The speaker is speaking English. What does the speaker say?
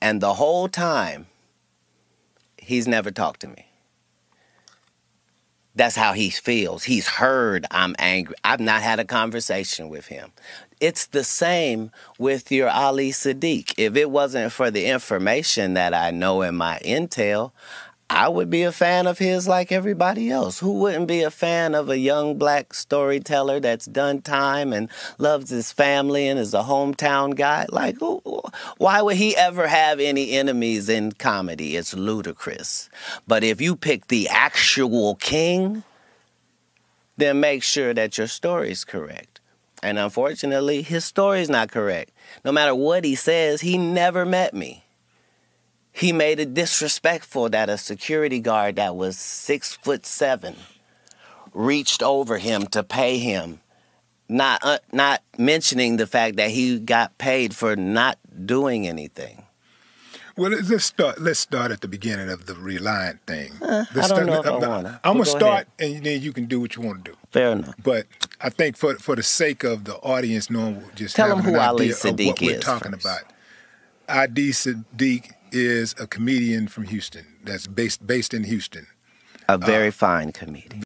And the whole time, he's never talked to me. That's how he feels. He's heard I'm angry. I've not had a conversation with him. It's the same with your Ali Siddiq. If it wasn't for the information that I know in my intel, I would be a fan of his like everybody else. Who wouldn't be a fan of a young black storyteller that's done time and loves his family and is a hometown guy? Like, who, why would he ever have any enemies in comedy? It's ludicrous. But if you pick the actual king, then make sure that your story is correct. And unfortunately, his story is not correct. No matter what he says, he never met me he made it disrespectful that a security guard that was six foot seven reached over him to pay him not uh, not mentioning the fact that he got paid for not doing anything well, let's start. Let's start at the beginning of the Reliant thing. Uh, I don't start, know if I want to. I'm gonna start, ahead. and then you can do what you want to do. Fair enough. But I think for for the sake of the audience knowing, just tell them who Ali what is. We're talking first. about. ID Siddiq is a comedian from Houston that's based based in Houston. A very uh, fine comedian.